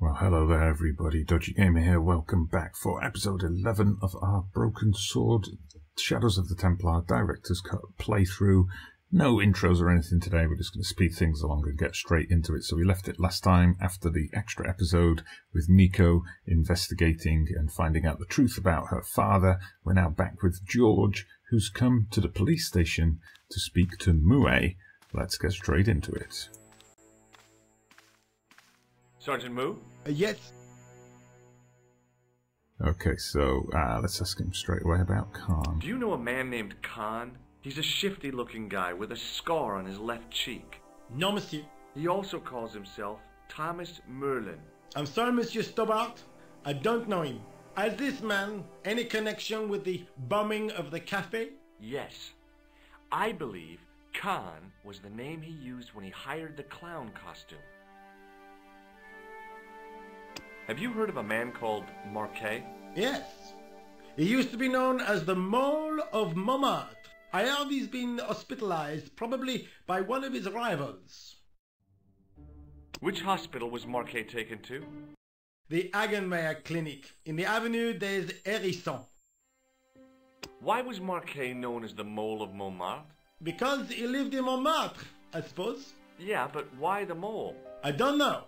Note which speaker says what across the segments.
Speaker 1: Well, hello there, everybody. Dodgy Gamer here. Welcome back for episode 11 of our Broken Sword Shadows of the Templar Director's Cut playthrough. No intros or anything today. We're just going to speed things along and get straight into it. So we left it last time after the extra episode with Nico investigating and finding out the truth about her father. We're now back with George, who's come to the police station to speak to Moue. Let's get straight into it.
Speaker 2: Sergeant Moue?
Speaker 3: Uh, yes,
Speaker 1: Okay, so uh, let's ask him straight away about Khan.
Speaker 2: Do you know a man named Khan? He's a shifty looking guy with a scar on his left cheek.
Speaker 3: no, monsieur.
Speaker 2: He also calls himself Thomas Merlin.
Speaker 3: I'm sorry, Monsieur Stobbart. I don't know him. Has this man any connection with the bombing of the cafe?
Speaker 2: Yes. I believe Khan was the name he used when he hired the clown costume. Have you heard of a man called Marquet?
Speaker 3: Yes. He used to be known as the Mole of Montmartre. I heard he's been hospitalized, probably by one of his rivals.
Speaker 2: Which hospital was Marquet taken to?
Speaker 3: The Hagenmeyer Clinic in the Avenue des Hérissons.
Speaker 2: Why was Marquet known as the Mole of Montmartre?
Speaker 3: Because he lived in Montmartre, I suppose.
Speaker 2: Yeah, but why the mole?
Speaker 3: I don't know.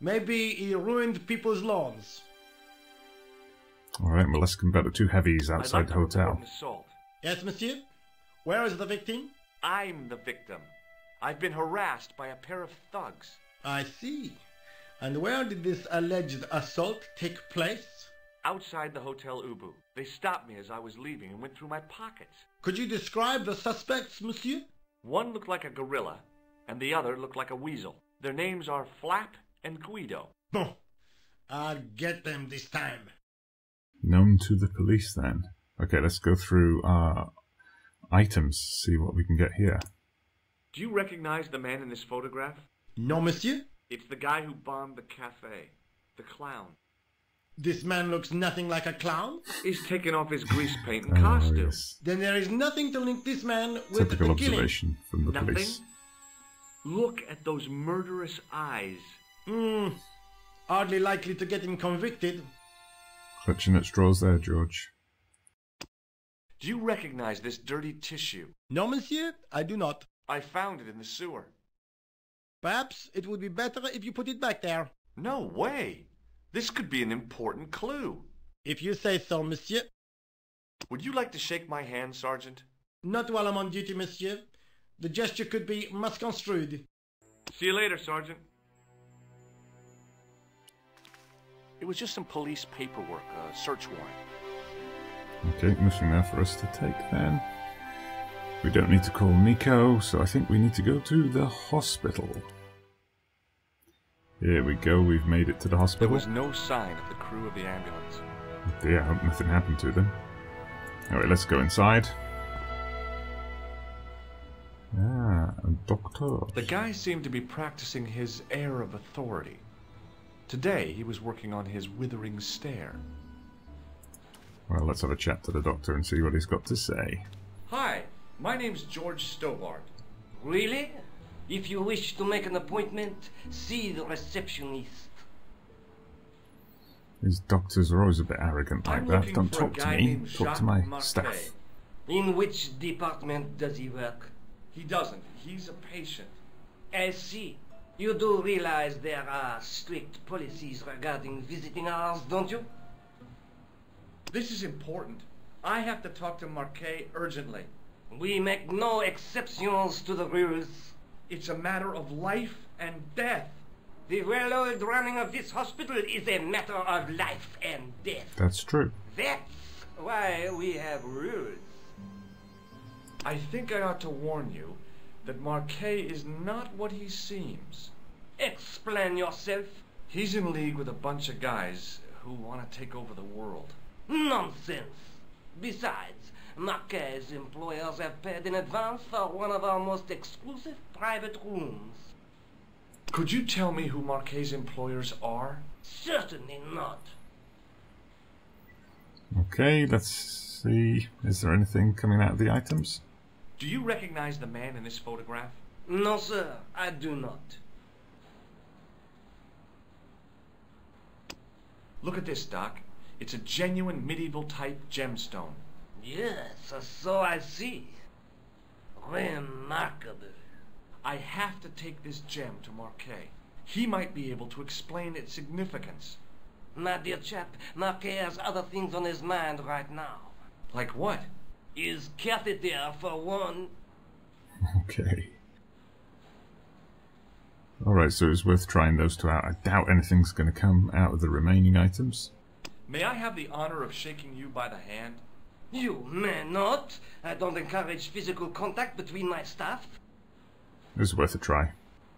Speaker 3: Maybe he ruined people's lawns.
Speaker 1: Alright, well, let's come the two heavies outside
Speaker 2: like
Speaker 1: the hotel.
Speaker 2: assault.
Speaker 3: Yes, monsieur? Where is the victim?
Speaker 2: I'm the victim. I've been harassed by a pair of thugs.
Speaker 3: I see. And where did this alleged assault take place?
Speaker 2: Outside the Hotel Ubu. They stopped me as I was leaving and went through my pockets.
Speaker 3: Could you describe the suspects, monsieur?
Speaker 2: One looked like a gorilla, and the other looked like a weasel. Their names are Flap and Guido.
Speaker 3: Bon. I'll get them this time.
Speaker 1: Known to the police, then. Okay, let's go through our items, see what we can get here.
Speaker 2: Do you recognize the man in this photograph?
Speaker 3: No, monsieur?
Speaker 2: It's the guy who bombed the cafe. The clown.
Speaker 3: This man looks nothing like a clown.
Speaker 2: He's taken off his grease paint oh, and
Speaker 1: Oh,
Speaker 2: costume.
Speaker 1: yes.
Speaker 3: Then there is nothing to link this man with
Speaker 1: Typical
Speaker 3: the killing.
Speaker 1: observation from the
Speaker 2: Nothing?
Speaker 1: police.
Speaker 2: Look at those murderous eyes.
Speaker 3: Hmm. Hardly likely to get him convicted.
Speaker 1: Clutching at straws there, George.
Speaker 2: Do you recognize this dirty tissue?
Speaker 3: No, monsieur, I do not.
Speaker 2: I found it in the sewer.
Speaker 3: Perhaps it would be better if you put it back there.
Speaker 2: No way! This could be an important clue.
Speaker 3: If you say so, monsieur.
Speaker 2: Would you like to shake my hand, Sergeant?
Speaker 3: Not while I'm on duty, monsieur. The gesture could be misconstrued.
Speaker 2: See you later, Sergeant. It was just some police paperwork, a search warrant.
Speaker 1: Okay, nothing there for us to take then. We don't need to call Nico, so I think we need to go to the hospital. Here we go, we've made it to the hospital.
Speaker 2: There was no sign of the crew of the ambulance.
Speaker 1: Yeah, I hope nothing happened to them. Alright, let's go inside. Ah, a doctor.
Speaker 2: The guy seemed to be practicing his air of authority. Today, he was working on his withering stare.
Speaker 1: Well, let's have a chat to the doctor and see what he's got to say.
Speaker 2: Hi, my name's George Stobbart.
Speaker 4: Really? If you wish to make an appointment, see the receptionist.
Speaker 1: These doctors are always a bit arrogant like
Speaker 2: I'm
Speaker 1: that. Don't talk to me,
Speaker 2: named
Speaker 1: talk to my
Speaker 2: Marquet.
Speaker 1: staff.
Speaker 4: In which department does he work?
Speaker 2: He doesn't. He's a patient.
Speaker 4: I see. You do realize there are strict policies regarding visiting hours, don't you?
Speaker 2: This is important. I have to talk to Marquet urgently.
Speaker 4: We make no exceptions to the rules.
Speaker 2: It's a matter of life and death.
Speaker 4: The well-oiled running of this hospital is a matter of life and death.
Speaker 1: That's true.
Speaker 4: That's why we have rules.
Speaker 2: I think I ought to warn you that Marquet is not what he seems.
Speaker 4: Explain yourself.
Speaker 2: He's in league with a bunch of guys who want to take over the world.
Speaker 4: Nonsense. Besides, Marquet's employers have paid in advance for one of our most exclusive private rooms.
Speaker 2: Could you tell me who Marquet's employers are?
Speaker 4: Certainly not.
Speaker 1: Okay, let's see. Is there anything coming out of the items?
Speaker 2: Do you recognize the man in this photograph?
Speaker 4: No, sir, I do not.
Speaker 2: Look at this, Doc. It's a genuine medieval type gemstone.
Speaker 4: Yes, so I see. Remarkable.
Speaker 2: I have to take this gem to Marquet. He might be able to explain its significance.
Speaker 4: My dear chap, Marquet has other things on his mind right now.
Speaker 2: Like what?
Speaker 4: His catheter, for one.
Speaker 1: Okay. Alright, so it's worth trying those two out. I doubt anything's going to come out of the remaining items.
Speaker 2: May I have the honor of shaking you by the hand?
Speaker 4: You may not. I don't encourage physical contact between my staff.
Speaker 1: It was worth a try.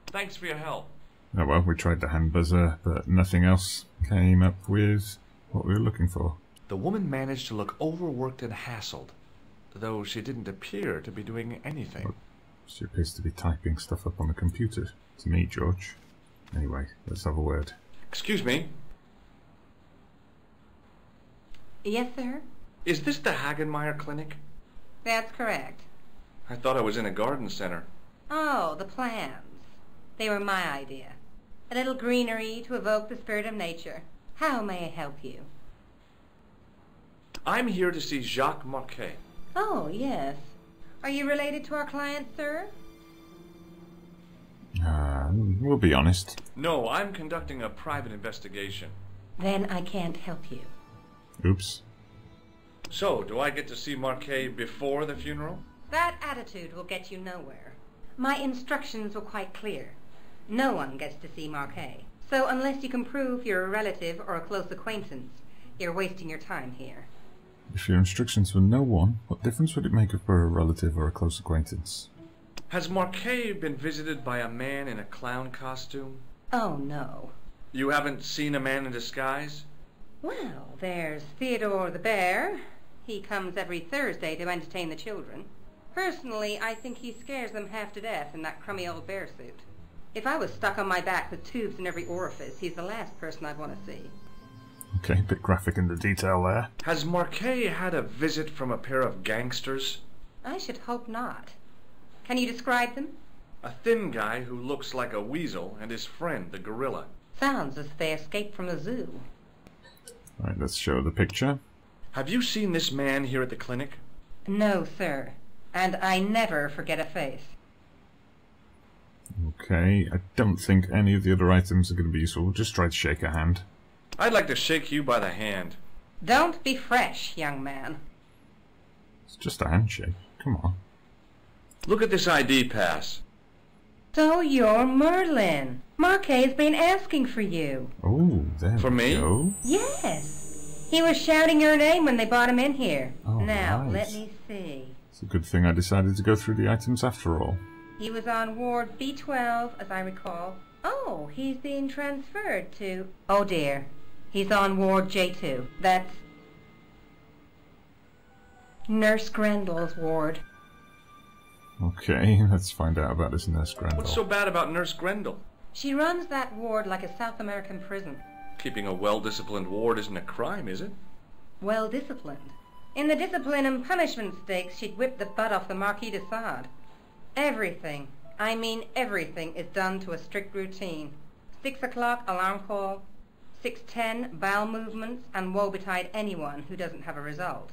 Speaker 2: Thanks for your help.
Speaker 1: Oh well, we tried the hand buzzer, but nothing else came up with what we were looking for.
Speaker 2: The woman managed to look overworked and hassled, though she didn't appear to be doing anything.
Speaker 1: She appears to be typing stuff up on the computer. To me, George. Anyway, let's have a word.
Speaker 2: Excuse me,
Speaker 5: Yes, sir.
Speaker 2: is this the Hagenmeyer Clinic?
Speaker 5: That's correct.
Speaker 2: I thought I was in a garden center.
Speaker 5: Oh, the plans. They were my idea. A little greenery to evoke the spirit of nature. How may I help you?
Speaker 2: I'm here to see Jacques Marquet.
Speaker 5: Oh, yes. Are you related to our client, sir?
Speaker 1: Uh, we'll be honest.
Speaker 2: No, I'm conducting a private investigation.
Speaker 5: Then I can't help you.
Speaker 1: Oops.
Speaker 2: So, do I get to see Marquet before the funeral?
Speaker 5: That attitude will get you nowhere. My instructions were quite clear. No one gets to see Marquet. So unless you can prove you're a relative or a close acquaintance, you're wasting your time here.
Speaker 1: If your instructions were no one, what difference would it make if we're a relative or a close acquaintance?
Speaker 2: Has Marquet been visited by a man in a clown costume?
Speaker 5: Oh, no.
Speaker 2: You haven't seen a man in disguise?
Speaker 5: Well, there's Theodore the Bear. He comes every Thursday to entertain the children. Personally, I think he scares them half to death in that crummy old bear suit. If I was stuck on my back with tubes in every orifice, he's the last person I'd want to see.
Speaker 1: Okay, a bit graphic in the detail there.
Speaker 2: Has Marquet had a visit from a pair of gangsters?
Speaker 5: I should hope not. Can you describe them?
Speaker 2: A thin guy who looks like a weasel and his friend, the gorilla.
Speaker 5: Sounds as if they escaped from the zoo.
Speaker 1: Right, let's show the picture.
Speaker 2: Have you seen this man here at the clinic?
Speaker 5: No, sir. And I never forget a face.
Speaker 1: Okay, I don't think any of the other items are going to be useful. We'll just try to shake a hand.
Speaker 2: I'd like to shake you by the hand.
Speaker 5: Don't be fresh, young man.
Speaker 1: It's just a handshake. Come on.
Speaker 2: Look at this ID pass.
Speaker 5: So you're Merlin. Marquet's been asking for you.
Speaker 1: Oh, there
Speaker 2: For me?
Speaker 1: go.
Speaker 5: Yes. He was shouting your name when they brought him in here.
Speaker 1: Oh,
Speaker 5: now,
Speaker 1: nice.
Speaker 5: let me see.
Speaker 1: It's a good thing I decided to go through the items after all.
Speaker 5: He was on Ward B12, as I recall. Oh, he's being transferred to... Oh, dear. He's on Ward J2. That's... Nurse Grendel's ward.
Speaker 1: Okay, let's find out about this nurse Grendel.
Speaker 2: What's so bad about Nurse Grendel?
Speaker 5: She runs that ward like a South American prison.
Speaker 2: Keeping a well-disciplined ward isn't a crime, is it?
Speaker 5: Well disciplined. In the discipline and punishment stakes, she'd whip the butt off the Marquis de Sade. Everything, I mean everything, is done to a strict routine. Six o'clock alarm call, six ten bowel movements, and woe betide anyone who doesn't have a result.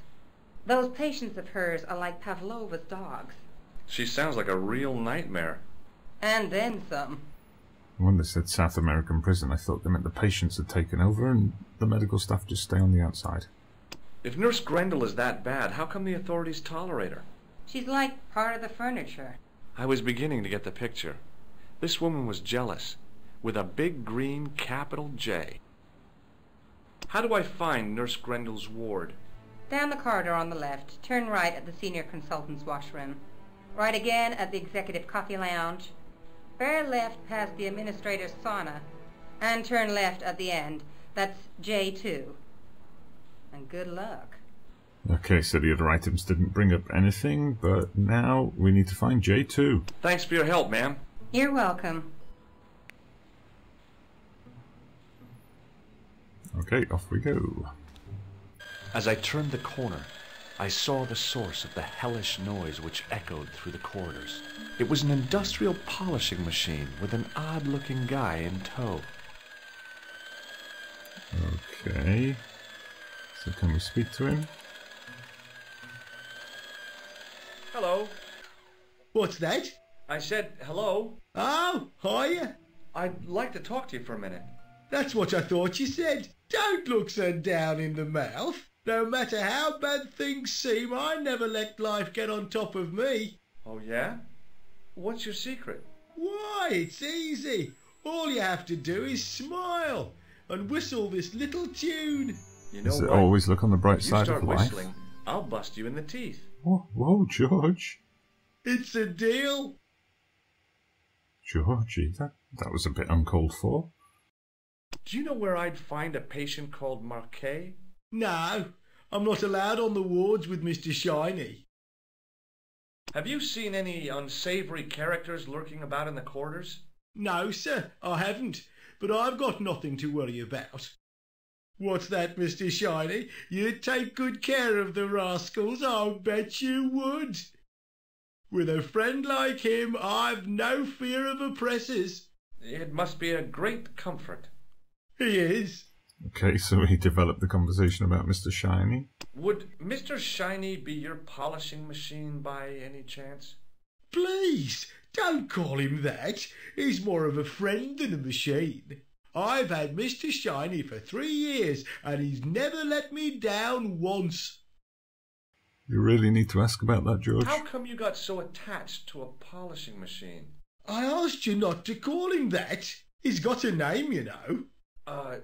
Speaker 5: Those patients of hers are like Pavlova's dogs.
Speaker 2: She sounds like a real nightmare.
Speaker 5: And then some.
Speaker 1: When they said South American prison, I thought they meant the patients had taken over and the medical staff just stay on the outside.
Speaker 2: If Nurse Grendel is that bad, how come the authorities tolerate her?
Speaker 5: She's like part of the furniture.
Speaker 2: I was beginning to get the picture. This woman was jealous, with a big green capital J. How do I find Nurse Grendel's ward?
Speaker 5: Down the corridor on the left, turn right at the senior consultant's washroom. Right again at the executive coffee lounge. Bear left past the administrator's sauna. And turn left at the end. That's J2. And good luck.
Speaker 1: Okay, so the other items didn't bring up anything, but now we need to find J2.
Speaker 2: Thanks for your help, ma'am.
Speaker 5: You're welcome.
Speaker 1: Okay, off we go.
Speaker 2: As I turned the corner, I saw the source of the hellish noise which echoed through the corridors. It was an industrial polishing machine with an odd-looking guy in tow.
Speaker 1: Okay. So can we speak to him?
Speaker 2: Hello.
Speaker 3: What's that?
Speaker 2: I said hello.
Speaker 3: Oh, hiya.
Speaker 2: I'd like to talk to you for a minute.
Speaker 3: That's what I thought you said. Don't look so down in the mouth. No matter how bad things seem, I never let life get on top of me.
Speaker 2: Oh, yeah? What's your secret?
Speaker 3: Why, it's easy. All you have to do is smile and whistle this little tune.
Speaker 2: You know
Speaker 1: Is it
Speaker 2: what?
Speaker 1: always look on the bright
Speaker 2: if
Speaker 1: side of life?
Speaker 2: whistling, I'll bust you in the teeth.
Speaker 1: Whoa, whoa, George.
Speaker 3: It's a deal.
Speaker 1: Georgie, that, that was a bit uncalled for.
Speaker 2: Do you know where I'd find a patient called Marquet?
Speaker 3: No, I'm not allowed on the wards with Mr. Shiny.
Speaker 2: Have you seen any unsavory characters lurking about in the corridors?
Speaker 3: No, sir, I haven't. But I've got nothing to worry about. What's that, Mr. Shiny? You'd take good care of the rascals, I'll bet you would. With a friend like him, I've no fear of oppressors.
Speaker 2: It must be a great comfort.
Speaker 3: He is.
Speaker 1: Okay, so we developed the conversation about Mr. Shiny.
Speaker 2: Would Mr. Shiny be your polishing machine by any chance?
Speaker 3: Please, don't call him that. He's more of a friend than a machine. I've had Mr. Shiny for three years, and he's never let me down once.
Speaker 1: You really need to ask about that, George.
Speaker 2: How come you got so attached to a polishing machine?
Speaker 3: I asked you not to call him that. He's got a name, you know.
Speaker 2: Uh,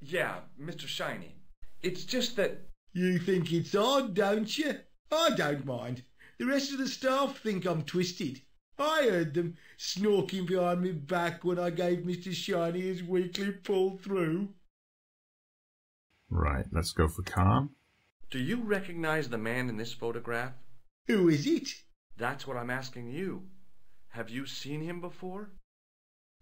Speaker 2: yeah, Mr. Shiny. It's just that
Speaker 3: You think it's odd, don't you? I don't mind. The rest of the staff think I'm twisted. I heard them snorking behind me back when I gave Mr. Shiny his weekly pull through.
Speaker 1: Right, let's go for Khan.
Speaker 2: Do you recognize the man in this photograph?
Speaker 3: Who is it?
Speaker 2: That's what I'm asking you. Have you seen him before?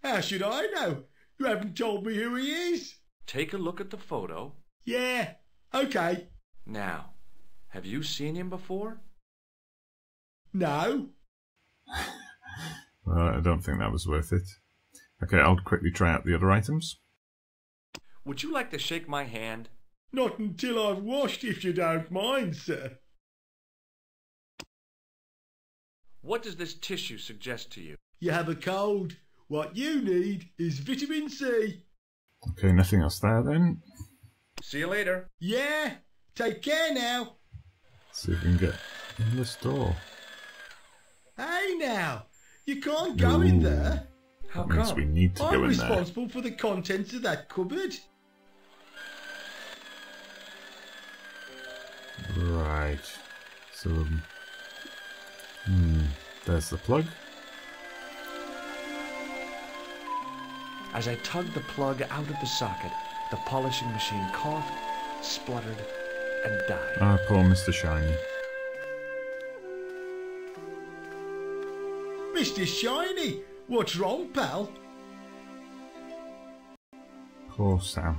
Speaker 3: How should I know? You haven't told me who he is.
Speaker 2: Take a look at the photo.
Speaker 3: Yeah, okay.
Speaker 2: Now, have you seen him before?
Speaker 3: No.
Speaker 1: Well, uh, I don't think that was worth it. Okay, I'll quickly try out the other items.
Speaker 2: Would you like to shake my hand?
Speaker 3: Not until I've washed, if you don't mind, sir.
Speaker 2: What does this tissue suggest to you?
Speaker 3: You have a cold. What you need is vitamin C.
Speaker 1: Okay, nothing else there then.
Speaker 2: See you later.
Speaker 3: Yeah, take care now.
Speaker 1: See if we can get in this door.
Speaker 3: Hey now, you can't go in there.
Speaker 2: How
Speaker 1: That means
Speaker 2: come?
Speaker 1: we need to
Speaker 3: I'm
Speaker 1: go in there.
Speaker 3: responsible for the contents of that cupboard.
Speaker 1: Right. So, um, hmm, there's the plug.
Speaker 2: As I tugged the plug out of the socket, the polishing machine coughed, spluttered, and died.
Speaker 1: Ah, poor Mr. Shiny.
Speaker 3: Mr. Shiny, what's wrong, pal?
Speaker 1: Poor Sam.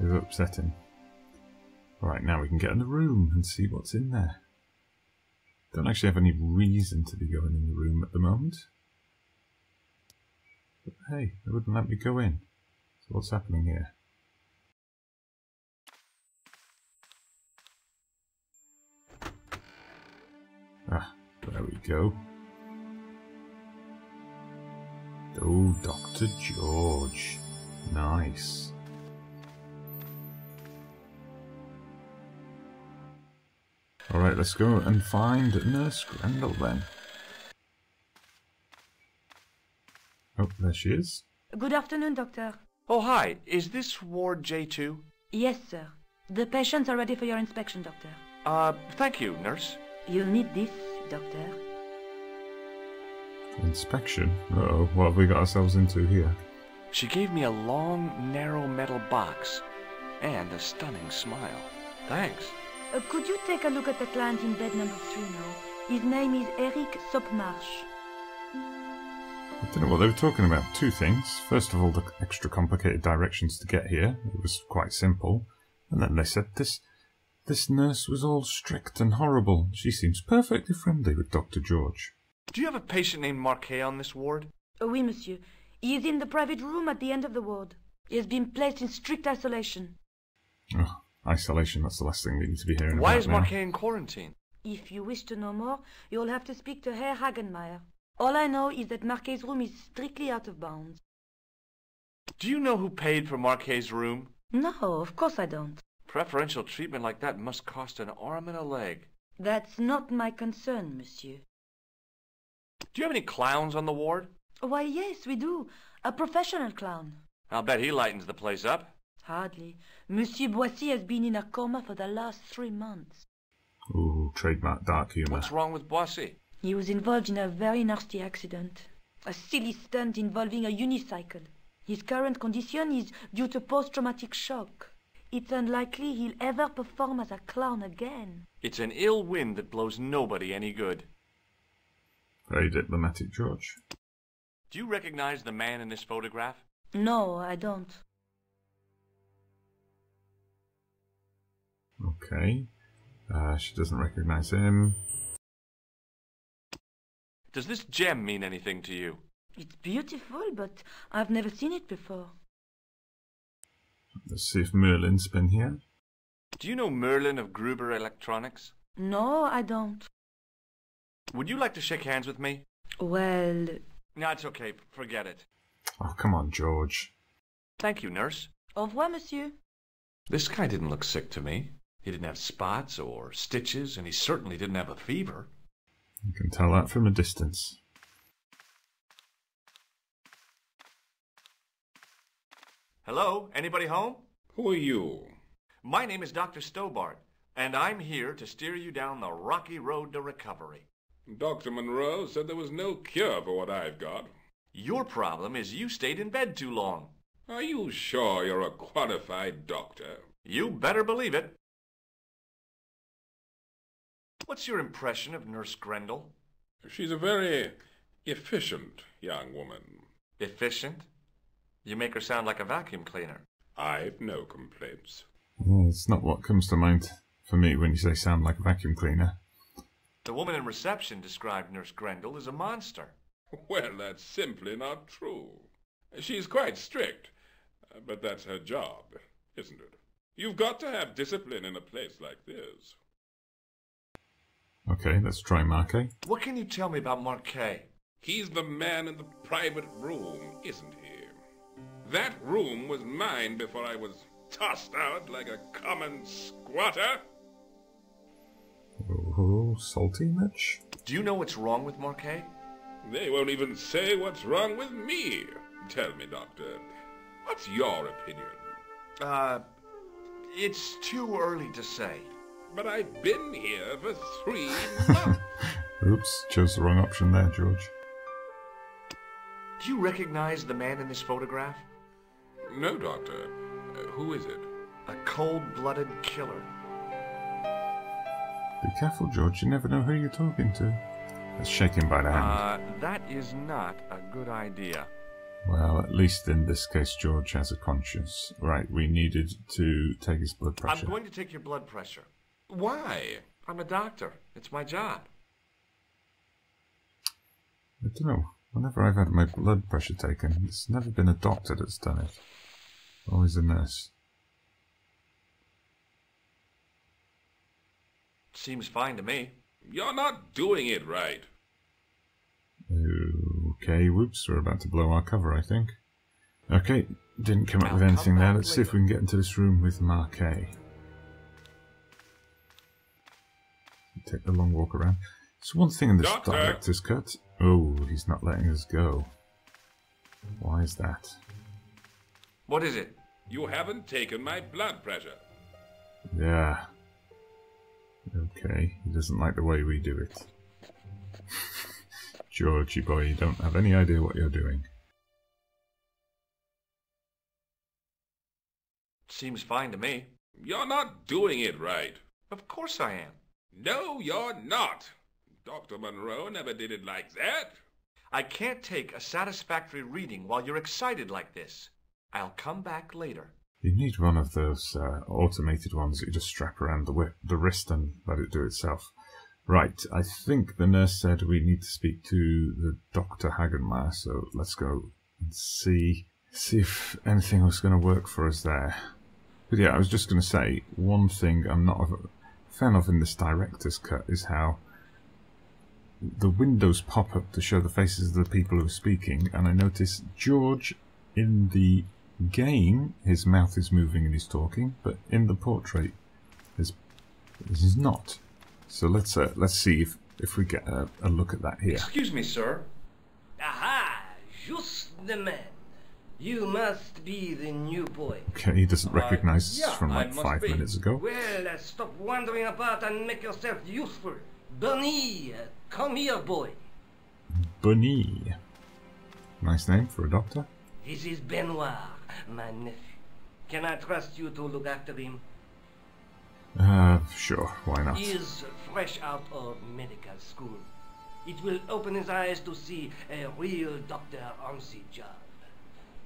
Speaker 1: We've upset him. Right, now we can get in the room and see what's in there. Don't actually have any reason to be going in the room at the moment. But hey, they wouldn't let me go in. So what's happening here? Ah, there we go. Oh, Dr. George. Nice. Alright, let's go and find Nurse Grendel then. Oh, there she is.
Speaker 6: Good afternoon, Doctor.
Speaker 2: Oh, hi. Is this Ward J2?
Speaker 6: Yes, sir. The patients are ready for your inspection, Doctor.
Speaker 2: Uh, thank you, nurse.
Speaker 6: You'll need this, Doctor.
Speaker 1: Inspection? Uh oh, what have we got ourselves into here?
Speaker 2: She gave me a long, narrow metal box and a stunning smile. Thanks.
Speaker 6: Uh, could you take a look at the client in bed number three now? His name is Eric Sopmarsh.
Speaker 1: I don't know what they were talking about. Two things. First of all, the extra complicated directions to get here. It was quite simple. And then they said this this nurse was all strict and horrible. She seems perfectly friendly with Dr. George.
Speaker 2: Do you have a patient named Marquet on this ward?
Speaker 6: Oh, oui, monsieur. He is in the private room at the end of the ward. He has been placed in strict isolation.
Speaker 1: Oh, isolation, that's the last thing we need to be hearing
Speaker 2: Why
Speaker 1: about
Speaker 2: is
Speaker 1: now.
Speaker 2: Marquet in quarantine?
Speaker 6: If you wish to know more, you'll have to speak to Herr Hagenmeyer. All I know is that Marquet's room is strictly out of bounds.
Speaker 2: Do you know who paid for Marquet's room?
Speaker 6: No, of course I don't.
Speaker 2: Preferential treatment like that must cost an arm and a leg.
Speaker 6: That's not my concern, monsieur.
Speaker 2: Do you have any clowns on the ward?
Speaker 6: Why, yes, we do. A professional clown.
Speaker 2: I'll bet he lightens the place up.
Speaker 6: Hardly. Monsieur Boissy has been in a coma for the last three months.
Speaker 1: Ooh, trademark dark humour.
Speaker 2: What's wrong with Boissy?
Speaker 6: He was involved in a very nasty accident. A silly stunt involving a unicycle. His current condition is due to post-traumatic shock. It's unlikely he'll ever perform as a clown again.
Speaker 2: It's an ill wind that blows nobody any good.
Speaker 1: Very diplomatic, George.
Speaker 2: Do you recognize the man in this photograph?
Speaker 6: No, I don't.
Speaker 1: Okay. Uh, she doesn't recognise him.
Speaker 2: Does this gem mean anything to you?
Speaker 6: It's beautiful, but I've never seen it before.
Speaker 1: Let's see if Merlin's been here.
Speaker 2: Do you know Merlin of Gruber Electronics?
Speaker 6: No, I don't.
Speaker 2: Would you like to shake hands with me?
Speaker 6: Well,
Speaker 2: No, it's okay. Forget it.
Speaker 1: Oh, come on, George.
Speaker 2: Thank you, nurse.
Speaker 6: au revoir, monsieur.
Speaker 2: This guy didn't look sick to me. He didn't have spots or stitches, and he certainly didn't have a fever.
Speaker 1: You can tell that from a distance.
Speaker 2: Hello? Anybody home?
Speaker 7: Who are you?
Speaker 2: My name is Dr. Stobbart, and I'm here to steer you down the rocky road to recovery.
Speaker 7: Dr. Monroe said there was no cure for what I've got.
Speaker 2: Your problem is you stayed in bed too long.
Speaker 7: Are you sure you're a qualified doctor?
Speaker 2: You better believe it. What's your impression of Nurse Grendel?
Speaker 7: She's a very efficient young woman.
Speaker 2: Efficient? You make her sound like a vacuum cleaner.
Speaker 7: I've no complaints.
Speaker 1: Yeah, it's not what comes to mind for me when you say sound like a vacuum cleaner.
Speaker 2: The woman in reception described Nurse Grendel as a monster.
Speaker 7: Well, that's simply not true. She's quite strict, but that's her job, isn't it? You've got to have discipline in a place like this.
Speaker 1: Okay, let's try Marquet.
Speaker 2: What can you tell me about Marquet?
Speaker 7: He's the man in the private room, isn't he? That room was mine before I was tossed out like a common squatter.
Speaker 1: Oh, salty much?
Speaker 2: Do you know what's wrong with Marquet?
Speaker 7: They won't even say what's wrong with me. Tell me, Doctor, what's your opinion?
Speaker 2: Uh, it's too early to say.
Speaker 7: But I've been here for three months.
Speaker 1: Oops, chose the wrong option there, George.
Speaker 2: Do you recognize the man in this photograph?
Speaker 7: no, Doctor. Uh, who is it?
Speaker 2: A cold-blooded killer.
Speaker 1: Be careful, George. You never know who you're talking to. Let's shake him by the hand.
Speaker 2: Uh, that is not a good idea.
Speaker 1: well, at least in this case, George has a conscience. Right, we needed to take his blood pressure.
Speaker 2: I'm going to take your blood pressure.
Speaker 7: Why?
Speaker 2: I'm a doctor. It's my job.
Speaker 1: I don't know. Whenever I've had my blood pressure taken, it's never been a doctor that's done it. Always a nurse.
Speaker 2: Seems fine to me.
Speaker 7: You're not doing it right.
Speaker 1: Okay, whoops, we're about to blow our cover, I think. Okay, didn't come up with anything there. Let's see if we can get into this room with Marquet. Take the long walk around. So one thing in this
Speaker 7: Doctor?
Speaker 1: director's cut. Oh, he's not letting us go. Why is that?
Speaker 2: What is it?
Speaker 7: You haven't taken my blood pressure.
Speaker 1: Yeah. Okay, he doesn't like the way we do it. Georgie boy, you don't have any idea what you're doing.
Speaker 2: Seems fine to me.
Speaker 7: You're not doing it right.
Speaker 2: Of course I am.
Speaker 7: No, you're not. Dr. Monroe never did it like that.
Speaker 2: I can't take a satisfactory reading while you're excited like this. I'll come back later.
Speaker 1: You need one of those uh, automated ones that you just strap around the whip, the wrist and let it do itself. Right, I think the nurse said we need to speak to the Dr. Hagenmeyer, so let's go and see See if anything was going to work for us there. But yeah, I was just going to say one thing I'm not fan of in this director's cut is how the windows pop up to show the faces of the people who are speaking, and I notice George in the game, his mouth is moving and he's talking, but in the portrait, his this is not. So let's uh, let's see if if we get a, a look at that here.
Speaker 2: Excuse me, sir.
Speaker 4: Aha! Just the man. You must be the new boy.
Speaker 1: Okay, he doesn't
Speaker 2: Uh,
Speaker 1: recognise us
Speaker 2: yeah,
Speaker 1: from like five
Speaker 2: be.
Speaker 1: minutes ago.
Speaker 4: Well, uh, stop wandering about and make yourself useful. Bunny, uh, come here, boy.
Speaker 1: Bunny. Nice name for a doctor.
Speaker 4: This is Benoit, my nephew. Can I trust you to look after him?
Speaker 1: Uh, sure, why not?
Speaker 4: He is fresh out of medical school. It will open his eyes to see a real doctor on the job.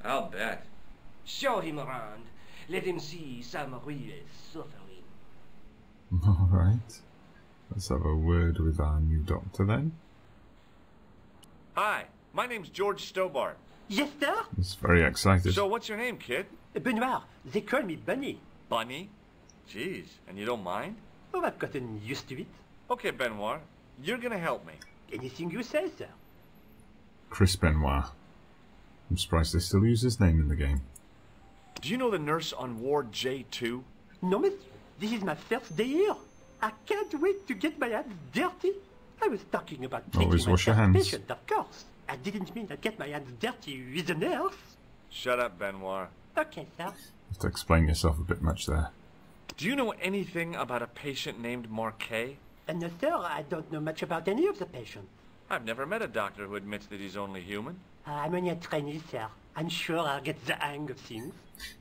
Speaker 2: I'll bet.
Speaker 4: Show him around. Let him see some real suffering.
Speaker 1: Alright. Let's have a word with our new doctor then.
Speaker 2: Hi, my name's George Stobbart.
Speaker 8: Yes, sir?
Speaker 1: He's very excited.
Speaker 2: So what's your name, kid?
Speaker 8: Uh, Benoit, they call me Bunny.
Speaker 2: Bunny? Jeez, and you don't mind?
Speaker 8: Oh, I've gotten used to it.
Speaker 2: Okay, Benoit, you're gonna help me.
Speaker 8: Anything you say, sir.
Speaker 1: Chris Benoit. I'm surprised they still use his name in the game.
Speaker 2: Do you know the nurse on Ward J2?
Speaker 8: No, miss. This is my first day here. I can't wait to get my hands dirty. I was talking about treating
Speaker 1: Always
Speaker 8: my
Speaker 1: wash your hands.
Speaker 8: patient, of course. I didn't mean I'd get my hands dirty with a nurse.
Speaker 2: Shut up, Benoit.
Speaker 8: Okay, sir.
Speaker 1: You have to explain yourself a bit much there.
Speaker 2: Do you know anything about a patient named Marquet?
Speaker 8: And no, sir, I don't know much about any of the patients.
Speaker 2: I've never met a doctor who admits that he's only human.
Speaker 8: Uh, I'm only a trainee, sir. I'm sure I'll get the hang of things.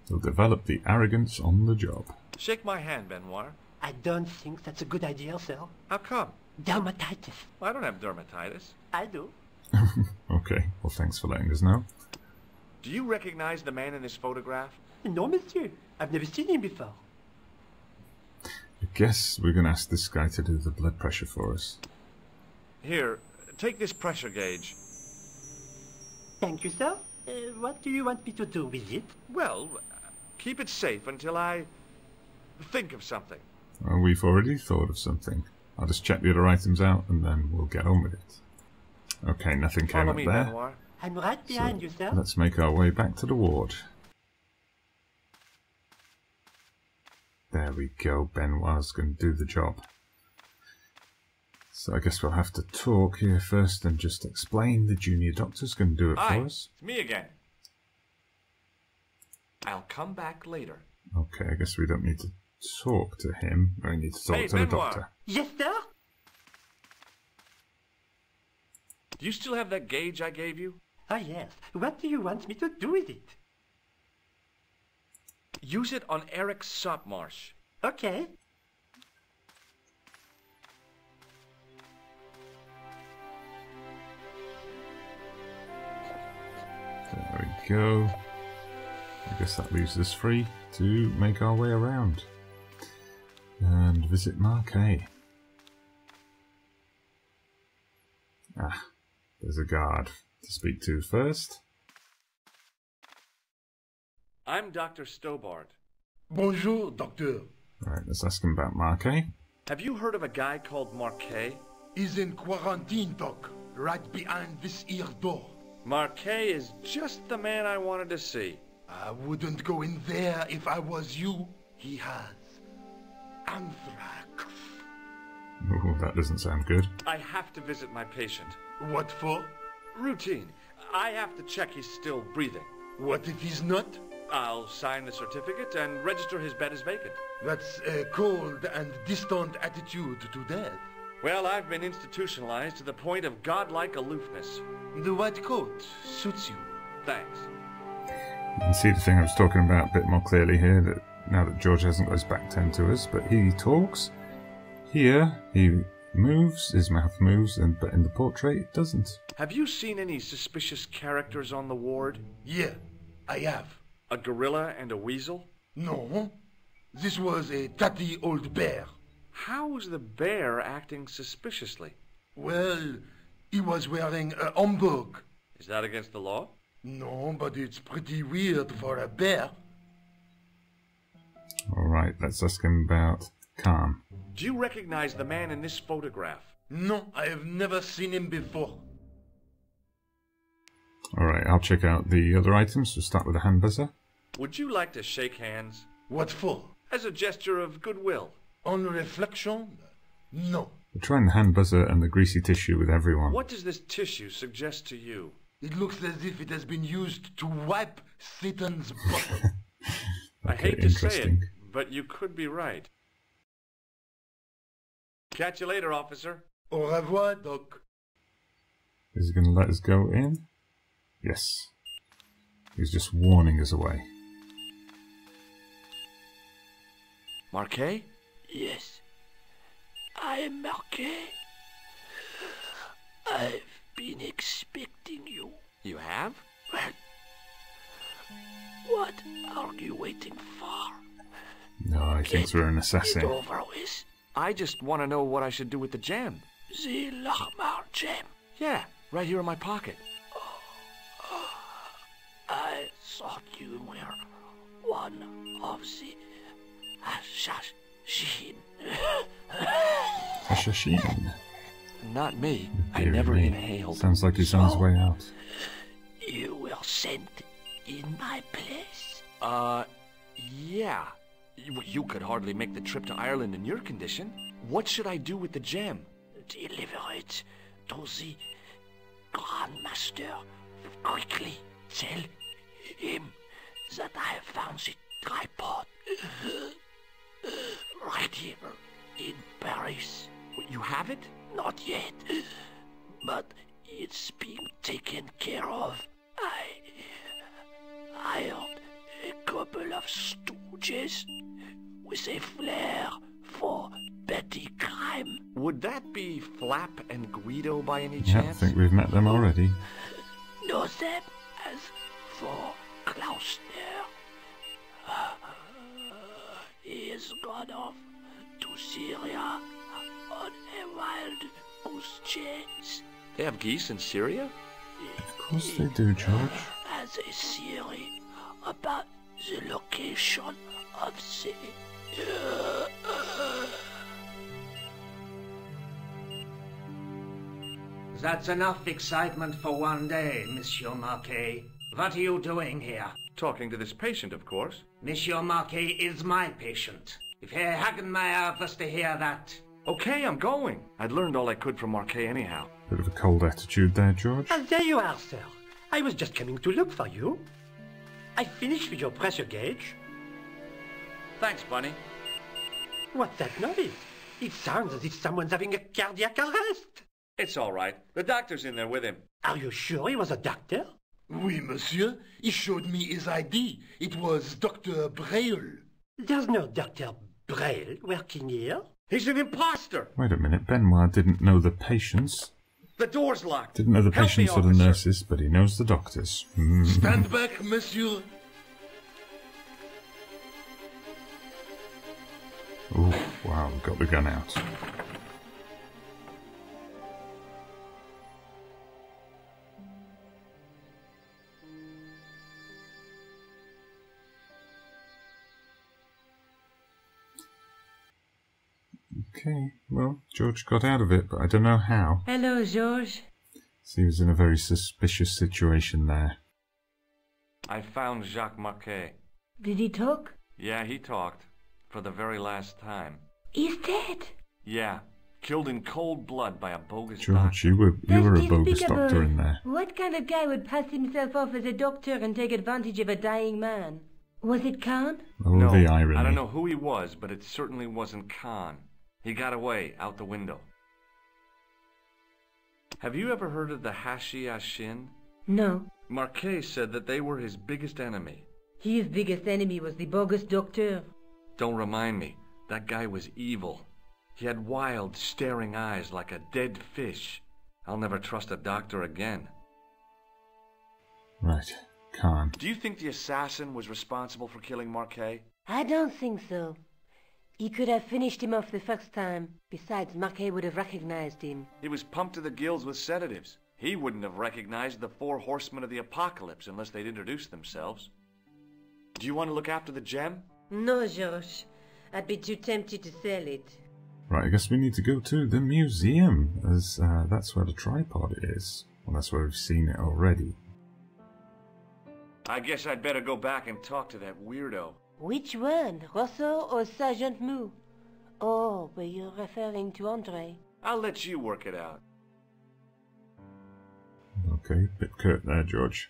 Speaker 1: He'll develop the arrogance on the job.
Speaker 2: Shake my hand, Benoit.
Speaker 8: I don't think that's a good idea, sir.
Speaker 2: How come?
Speaker 8: Dermatitis.
Speaker 2: I don't have dermatitis.
Speaker 8: I do.
Speaker 1: Okay, well thanks for letting us know.
Speaker 2: Do you recognize the man in this photograph?
Speaker 8: No, monsieur. I've never seen him before.
Speaker 1: I guess we're going to ask this guy to do the blood pressure for us.
Speaker 2: Here, take this pressure gauge.
Speaker 8: Thank you, sir. Uh, what do you want me to do with it?
Speaker 2: Well, keep it safe until I think of something.
Speaker 1: Well, we've already thought of something. I'll just check the other items out and then we'll get on with it. Okay, nothing came
Speaker 2: Follow
Speaker 1: up
Speaker 2: me,
Speaker 1: there.
Speaker 2: Benoit.
Speaker 8: I'm right
Speaker 1: So
Speaker 8: behind you, sir.
Speaker 1: let's make our way back to the ward. There we go. Benoit's going to do the job. So I guess we'll have to talk here first and just explain. The junior doctor's going to do it
Speaker 2: Hi,
Speaker 1: for us.
Speaker 2: it's me again. I'll come back later.
Speaker 1: Okay, I guess we don't need to talk to him. We need to talk
Speaker 2: Hey,
Speaker 1: to the doctor.
Speaker 8: Yes, sir?
Speaker 2: Do you still have that gauge I gave you?
Speaker 8: Ah, yes. What do you want me to do with it?
Speaker 2: Use it on Eric Sopmarsh.
Speaker 8: Okay.
Speaker 1: Go. I guess that leaves us free to make our way around and visit Marquet. Ah, there's a guard to speak to first.
Speaker 2: I'm Dr. Stobbart.
Speaker 9: Bonjour, docteur.
Speaker 1: Alright, let's ask him about Marquet.
Speaker 2: Have you heard of a guy called Marquet?
Speaker 9: He's in quarantine, doc. Right behind this here door.
Speaker 2: Marquet is just the man I wanted to see.
Speaker 9: I wouldn't go in there if I was you. He has anthrax.
Speaker 1: Ooh, that doesn't sound good.
Speaker 2: I have to visit my patient.
Speaker 9: What for?
Speaker 2: Routine. I have to check he's still breathing.
Speaker 9: What if he's not?
Speaker 2: I'll sign the certificate and register his bed as vacant.
Speaker 9: That's a cold and distant attitude to death.
Speaker 2: Well, I've been institutionalized to the point of godlike aloofness.
Speaker 9: The white coat suits you.
Speaker 2: Thanks.
Speaker 1: You can see the thing I was talking about a bit more clearly here, that now that George hasn't got his back turned to us, but he talks. Here, he moves, his mouth moves, and but in the portrait, it doesn't.
Speaker 2: Have you seen any suspicious characters on the ward?
Speaker 9: Yeah, I have.
Speaker 2: A gorilla and a weasel?
Speaker 9: No, this was a tatty old bear.
Speaker 2: How is the bear acting suspiciously?
Speaker 9: Well, he was wearing a humbug.
Speaker 2: Is that against the law?
Speaker 9: No, but it's pretty weird for a bear.
Speaker 1: Alright, let's ask him about Khan.
Speaker 2: Do you recognize the man in this photograph?
Speaker 9: No, I have never seen him before.
Speaker 1: Alright, I'll check out the other items. We'll start with the hand buzzer.
Speaker 2: Would you like to shake hands?
Speaker 9: What for?
Speaker 2: As a gesture of goodwill.
Speaker 9: On reflection? No.
Speaker 1: We're trying the hand buzzer and the greasy tissue with everyone.
Speaker 2: What does this tissue suggest to you?
Speaker 9: It looks as if it has been used to wipe Satan's butt.
Speaker 2: I hate to say it, but you could be right. Catch you later, officer.
Speaker 9: Au revoir, Doc.
Speaker 1: Is he going to let us go in? Yes. He's just warning us away.
Speaker 2: Marquet?
Speaker 10: Yes. I am Marquet. I've been expecting you.
Speaker 2: You have?
Speaker 10: Well, what are you waiting for?
Speaker 1: No, he think we're an
Speaker 10: Get
Speaker 1: assassin.
Speaker 10: over with
Speaker 2: I just want to know what I should do with the gem.
Speaker 10: the Lochmarne gem.
Speaker 2: Yeah, right here in my pocket.
Speaker 10: Oh, oh, I thought you were one of the assassin.
Speaker 1: Hashashin.
Speaker 2: Not me. I never
Speaker 1: me.
Speaker 2: inhaled.
Speaker 1: Sounds like he's on his way out.
Speaker 10: You were sent in my place.
Speaker 2: Uh, yeah. You, you could hardly make the trip to Ireland in your condition. What should I do with the gem?
Speaker 10: Deliver it to the Grandmaster. Quickly tell him that I have found the tripod. Right here in Paris.
Speaker 2: You have it?
Speaker 10: Not yet, but it's being taken care of. I hired a couple of stooges with a flair for petty crime.
Speaker 2: Would that be Flap and Guido by any
Speaker 1: Yeah, I
Speaker 2: chance?
Speaker 1: think we've met them already.
Speaker 10: Know them as for Klausner. Uh, He has gone off to Syria on a wild goose chase.
Speaker 2: They have geese in Syria?
Speaker 1: Of course they do, George.
Speaker 10: As a theory about the location of the.
Speaker 4: That's enough excitement for one day, Monsieur Marquet. What are you doing here?
Speaker 2: Talking to this patient, of course.
Speaker 4: Monsieur Marquet is my patient. If Herr Hagenmeyer was to hear that,
Speaker 2: Okay, I'm going. I'd learned all I could from Marquet anyhow.
Speaker 1: Bit of a cold attitude there, George.
Speaker 10: And there you are, sir. I was just coming to look for you. I finished with your pressure gauge.
Speaker 2: Thanks, Bunny.
Speaker 10: What's that noise? It sounds as if someone's having a cardiac arrest.
Speaker 2: It's all right. The doctor's in there with him.
Speaker 10: Are you sure he was a doctor?
Speaker 9: Oui, monsieur. He showed me his ID. It was Dr. Braille.
Speaker 10: There's no Dr. Braille working here.
Speaker 2: He's an imposter.
Speaker 1: Wait a minute, Benoit didn't know the patients.
Speaker 2: The door's locked.
Speaker 1: Didn't know the
Speaker 2: Help me,
Speaker 1: patients or the
Speaker 2: officer.
Speaker 1: nurses, but he knows the doctors. Mm.
Speaker 9: Stand back, monsieur.
Speaker 1: Ooh, wow, we got the gun out. Okay, well, George got out of it, but I don't know how.
Speaker 5: Hello, George.
Speaker 1: So he was in a very suspicious situation there.
Speaker 2: I found Jacques Marquet.
Speaker 6: Did he talk?
Speaker 2: Yeah, he talked. For the very last time.
Speaker 6: He's dead.
Speaker 2: Yeah. Killed in cold blood by a bogus
Speaker 1: George,
Speaker 2: doctor.
Speaker 1: you were you
Speaker 5: That's
Speaker 1: were a bogus doctor in there.
Speaker 5: What kind of guy would pass himself off as a doctor and take advantage of a dying man? Was it Khan?
Speaker 1: Oh,
Speaker 2: no,
Speaker 1: the irony.
Speaker 2: I don't know who he was, but it certainly wasn't Khan. He got away out the window. Have you ever heard of the Hashashin?
Speaker 5: No.
Speaker 2: Marquet said that they were his biggest enemy.
Speaker 5: His biggest enemy was the bogus doctor.
Speaker 2: Don't remind me. That guy was evil. He had wild, staring eyes like a dead fish. I'll never trust a doctor again.
Speaker 1: Right, Khan.
Speaker 2: Do you think the assassin was responsible for killing Marquet?
Speaker 5: I don't think so. He could have finished him off the first time. Besides, Marquet would have recognized him.
Speaker 2: He was pumped to the gills with sedatives. He wouldn't have recognized the four horsemen of the apocalypse unless they'd introduced themselves. Do you want to look after the gem?
Speaker 11: No, George. I'd be too tempted to sell it.
Speaker 1: Right, I guess we need to go to the museum, as uh, that's where the tripod is. Well, that's where we've seen it already.
Speaker 2: I guess I'd better go back and talk to that weirdo.
Speaker 11: Which one, Rosso or Sergeant Moue? Oh, were you're referring to Andre.
Speaker 2: I'll let you work it out.
Speaker 1: Okay, bit curt there, George.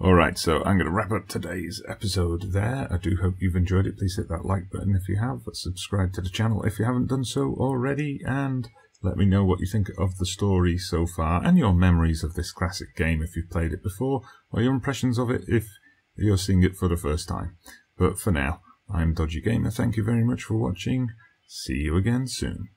Speaker 1: Alright, so I'm going to wrap up today's episode there. I do hope you've enjoyed it. Please hit that like button if you have. Subscribe to the channel if you haven't done so already. And let me know what you think of the story so far and your memories of this classic game if you've played it before, or your impressions of it if you're seeing it for the first time. But for now, I'm Dodgee Gamer. Thank you very much for watching. See you again soon.